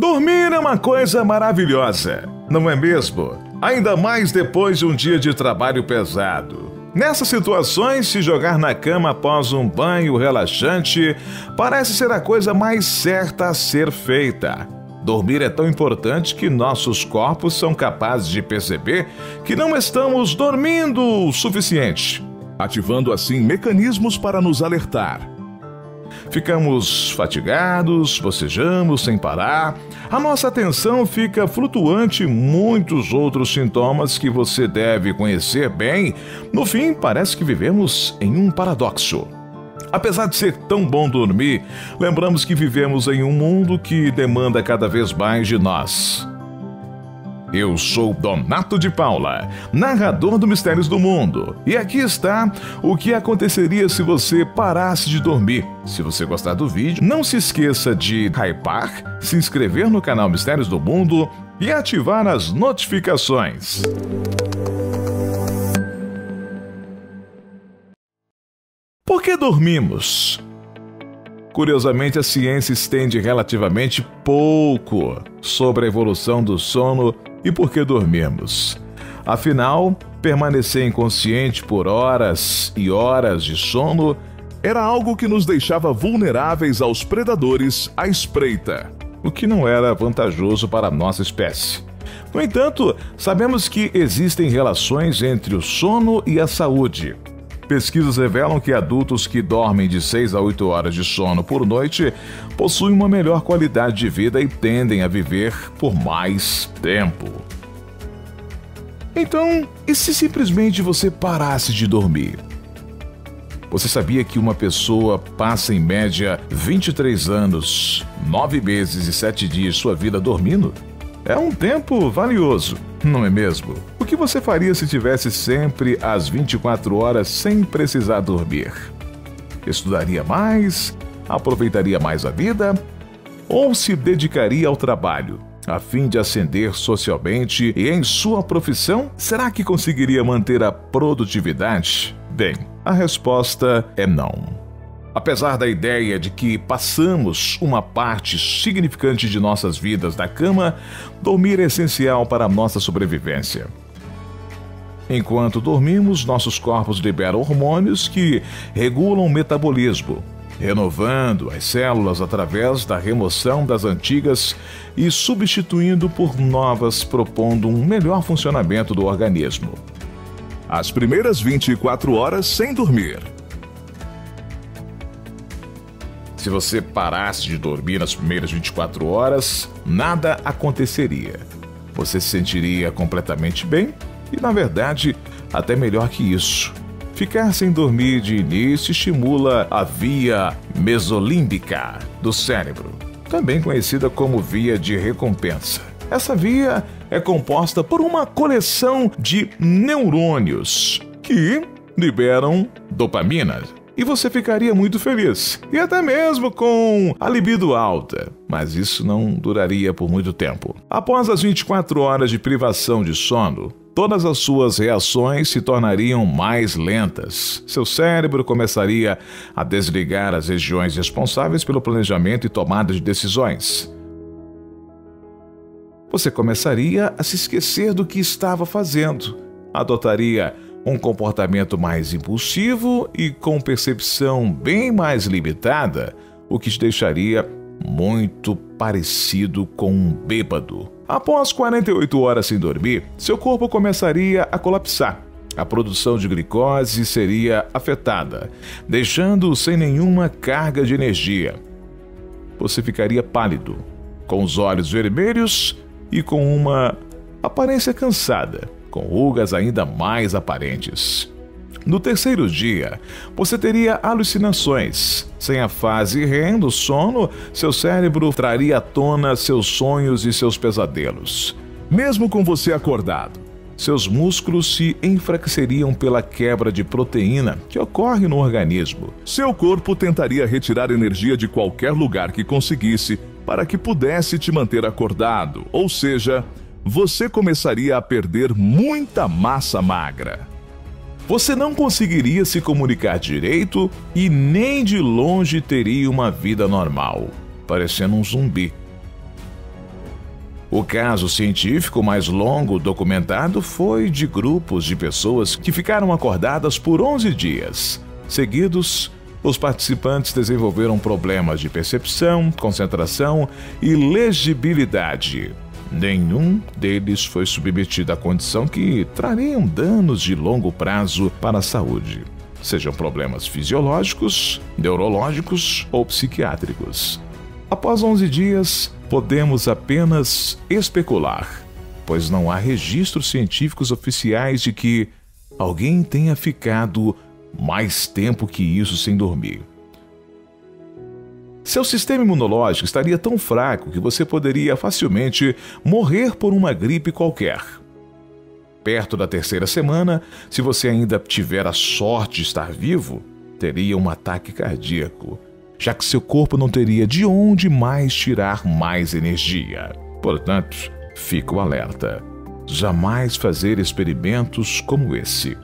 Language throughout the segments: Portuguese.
Dormir é uma coisa maravilhosa, não é mesmo? Ainda mais depois de um dia de trabalho pesado. Nessas situações, se jogar na cama após um banho relaxante parece ser a coisa mais certa a ser feita. Dormir é tão importante que nossos corpos são capazes de perceber que não estamos dormindo o suficiente, ativando assim mecanismos para nos alertar Ficamos fatigados, bocejamos sem parar, a nossa atenção fica flutuante e muitos outros sintomas que você deve conhecer bem. No fim, parece que vivemos em um paradoxo. Apesar de ser tão bom dormir, lembramos que vivemos em um mundo que demanda cada vez mais de nós. Eu sou Donato de Paula, narrador do Mistérios do Mundo, e aqui está o que aconteceria se você parasse de dormir. Se você gostar do vídeo, não se esqueça de hypar, se inscrever no canal Mistérios do Mundo e ativar as notificações. Por que dormimos? Curiosamente, a ciência estende relativamente pouco sobre a evolução do sono e por que dormimos. Afinal, permanecer inconsciente por horas e horas de sono era algo que nos deixava vulneráveis aos predadores à espreita, o que não era vantajoso para a nossa espécie. No entanto, sabemos que existem relações entre o sono e a saúde. Pesquisas revelam que adultos que dormem de 6 a 8 horas de sono por noite possuem uma melhor qualidade de vida e tendem a viver por mais tempo. Então, e se simplesmente você parasse de dormir? Você sabia que uma pessoa passa em média 23 anos, 9 meses e 7 dias sua vida dormindo? É um tempo valioso, não é mesmo? Que você faria se tivesse sempre às 24 horas sem precisar dormir? Estudaria mais? Aproveitaria mais a vida? Ou se dedicaria ao trabalho, a fim de ascender socialmente e em sua profissão? Será que conseguiria manter a produtividade? Bem, a resposta é não. Apesar da ideia de que passamos uma parte significante de nossas vidas da cama, dormir é essencial para a nossa sobrevivência. Enquanto dormimos, nossos corpos liberam hormônios que regulam o metabolismo, renovando as células através da remoção das antigas e substituindo por novas, propondo um melhor funcionamento do organismo. As primeiras 24 horas sem dormir Se você parasse de dormir nas primeiras 24 horas, nada aconteceria. Você se sentiria completamente bem e, na verdade, até melhor que isso. Ficar sem dormir de início estimula a via mesolímbica do cérebro, também conhecida como via de recompensa. Essa via é composta por uma coleção de neurônios que liberam dopamina, e você ficaria muito feliz, e até mesmo com a libido alta. Mas isso não duraria por muito tempo. Após as 24 horas de privação de sono, todas as suas reações se tornariam mais lentas. Seu cérebro começaria a desligar as regiões responsáveis pelo planejamento e tomada de decisões. Você começaria a se esquecer do que estava fazendo, adotaria um comportamento mais impulsivo e com percepção bem mais limitada, o que te deixaria muito parecido com um bêbado. Após 48 horas sem dormir, seu corpo começaria a colapsar. A produção de glicose seria afetada, deixando-o sem nenhuma carga de energia. Você ficaria pálido, com os olhos vermelhos e com uma aparência cansada com rugas ainda mais aparentes. No terceiro dia, você teria alucinações. Sem a fase REM do sono, seu cérebro traria à tona seus sonhos e seus pesadelos. Mesmo com você acordado, seus músculos se enfraqueceriam pela quebra de proteína que ocorre no organismo. Seu corpo tentaria retirar energia de qualquer lugar que conseguisse para que pudesse te manter acordado, ou seja, você começaria a perder muita massa magra. Você não conseguiria se comunicar direito e nem de longe teria uma vida normal, parecendo um zumbi. O caso científico mais longo documentado foi de grupos de pessoas que ficaram acordadas por 11 dias. Seguidos, os participantes desenvolveram problemas de percepção, concentração e legibilidade. Nenhum deles foi submetido à condição que trariam danos de longo prazo para a saúde, sejam problemas fisiológicos, neurológicos ou psiquiátricos. Após 11 dias, podemos apenas especular, pois não há registros científicos oficiais de que alguém tenha ficado mais tempo que isso sem dormir. Seu sistema imunológico estaria tão fraco que você poderia facilmente morrer por uma gripe qualquer. Perto da terceira semana, se você ainda tiver a sorte de estar vivo, teria um ataque cardíaco já que seu corpo não teria de onde mais tirar mais energia. Portanto, fica o alerta: jamais fazer experimentos como esse.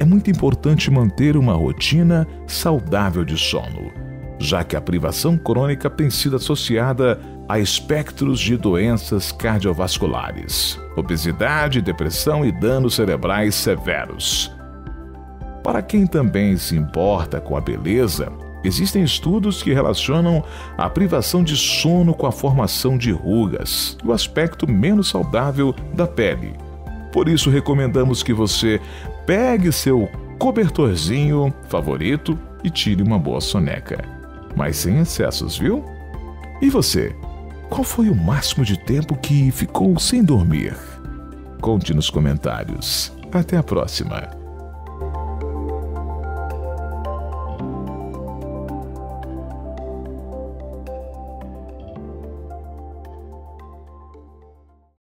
É muito importante manter uma rotina saudável de sono, já que a privação crônica tem sido associada a espectros de doenças cardiovasculares, obesidade, depressão e danos cerebrais severos. Para quem também se importa com a beleza, Existem estudos que relacionam a privação de sono com a formação de rugas o aspecto menos saudável da pele. Por isso, recomendamos que você pegue seu cobertorzinho favorito e tire uma boa soneca. Mas sem excessos, viu? E você? Qual foi o máximo de tempo que ficou sem dormir? Conte nos comentários. Até a próxima!